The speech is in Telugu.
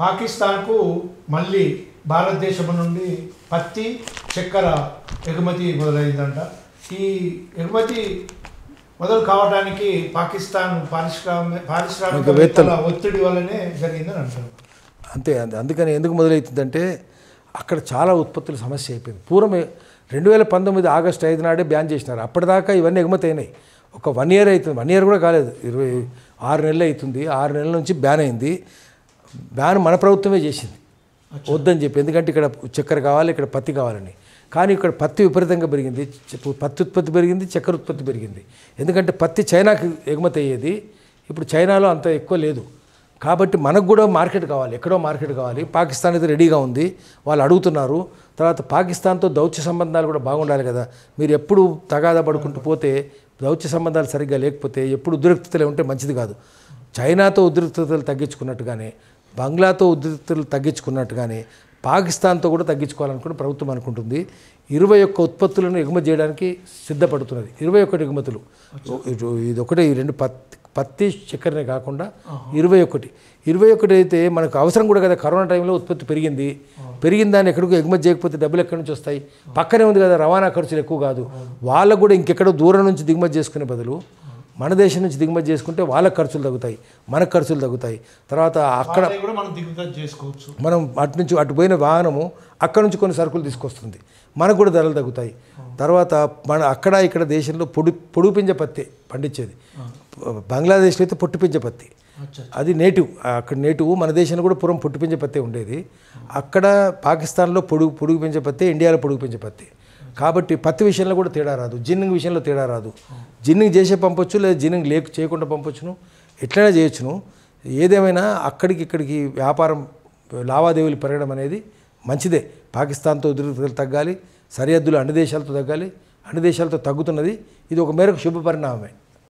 పాకిస్తాన్కు మళ్ళీ భారతదేశం నుండి పత్తి చక్కెర ఎగుమతి మొదలైందంట. ఈ ఎగుమతి మొదలు కావడానికి పాకిస్తాన్ పారిశ్రామిక పారిశ్రామికవేత్తల ఒత్తిడి వల్లనే జరిగిందని అంటారు. అంతే అంతే. అందుకని ఎందుకు మొదలవుతుందంటే అక్కడ చాలా ఉత్పత్తుల సమస్య అయిపోయింది. పూర్వం రెండు వేల పంతొమ్మిది ఆగస్టు ఐదు నాడే బ్యాన్ చేసినారు. అప్పటిదాకా ఇవన్నీ ఎగుమతి అయినాయి. ఒక వన్ ఇయర్ అవుతుంది వన్ ఇయర్ కూడా కాలేదు. ఇరవై ఆరు నెలలు అవుతుంది. ఆరు నెలల నుంచి బ్యాన్ అయింది. బ్యాన్ మన ప్రభుత్వమే చేసింది. వద్దని చెప్పి. ఎందుకంటే ఇక్కడ చక్కెర కావాలి ఇక్కడ పత్తి కావాలని. కానీ ఇక్కడ పత్తి విపరీతంగా పెరిగింది. పత్తి ఉత్పత్తి పెరిగింది చక్కెర ఉత్పత్తి పెరిగింది. ఎందుకంటే పత్తి చైనాకి ఎగుమతి అయ్యేది. ఇప్పుడు చైనాలో అంత ఎక్కువ లేదు. కాబట్టి మనకు కూడా మార్కెట్ కావాలి ఎక్కడో మార్కెట్ కావాలి. పాకిస్తాన్ అయితే రెడీగా ఉంది. వాళ్ళు అడుగుతున్నారు. తర్వాత పాకిస్తాన్తో దౌత్య సంబంధాలు కూడా బాగుండాలి కదా. మీరు ఎప్పుడు తగాదా పడుకుంటూ పోతే దౌత్య సంబంధాలు సరిగ్గా లేకపోతే ఎప్పుడు ఉద్రిక్తతలే ఉంటే మంచిది కాదు. చైనాతో ఉద్రిక్తతలు తగ్గించుకున్నట్టుగానే బంగ్లాతో ఉద్రిక్తతలు తగ్గించుకున్నట్టుగానే పాకిస్తాన్తో కూడా తగ్గించుకోవాలనుకుని ప్రభుత్వం అనుకుంటుంది. ఇరవై ఒక్క ఉత్పత్తులను ఎగుమతి చేయడానికి సిద్ధపడుతున్నది. ఇరవై ఒకటి ఎగుమతులు. ఇది ఒకటే ఈ రెండు పత్తి పత్తి చక్కెరనే కాకుండా ఇరవై ఒకటి. ఇరవై ఒకటి అయితే మనకు అవసరం కూడా కదా. కరోనా టైంలో ఉత్పత్తి పెరిగింది. పెరిగిన దాన్ని ఎక్కడికో ఎగుమతి చేయకపోతే డబ్బులు ఎక్కడి నుంచి వస్తాయి? పక్కనే ఉంది కదా రవాణా ఖర్చులు ఎక్కువ కాదు. వాళ్ళకు కూడా ఇంకెక్కడో దూరం నుంచి దిగుమతి చేసుకునే బదులు మన దేశం నుంచి దిగుమతి చేసుకుంటే వాళ్ళకి ఖర్చులు తగ్గుతాయి మనకు ఖర్చులు తగ్గుతాయి. తర్వాత అక్కడ వాళ్ళని కూడా మనం దిగుమతి చేసుకోవచ్చు. మనం అటు నుంచి అటు పోయిన వాహనము అక్కడ నుంచి కొన్ని సరుకులు తీసుకొస్తుంది. మనకు కూడా ధరలు తగ్గుతాయి. తర్వాత మన అక్కడ ఇక్కడ దేశంలో పొడి పొడుగు పింజ పత్తి పండించేది. బంగ్లాదేశ్లో అయితే పొట్టు పింజ పత్తి. అది నేటివ్ అక్కడ నేటివ్ మన దేశంలో కూడా పూర్వం పొట్టు పింజ పత్తి ఉండేది. అక్కడ పాకిస్తాన్లో పొడుగు పొడుగు పత్తి ఇండియాలో పొడుగు పత్తి. కాబట్టి పత్తి విషయంలో కూడా తేడా రాదు. జిన్నింగ్ విషయంలో తేడా రాదు. జిన్నింగ్ చేసే పంపొచ్చు లేదా జిన్నింగ్ లేక చేయకుండా పంపొచ్చును. ఎట్లయినా చేయొచ్చును. ఏదేమైనా అక్కడికి ఇక్కడికి వ్యాపారం లావాదేవీలు పెరగడం అనేది మంచిదే. పాకిస్తాన్తో ఉద్రిక్తలు తగ్గాలి. సరిహద్దులు అన్ని దేశాలతో తగ్గాలి. అన్ని దేశాలతో తగ్గుతున్నది. ఇది ఒక మేరకు శుభ పరిణామమే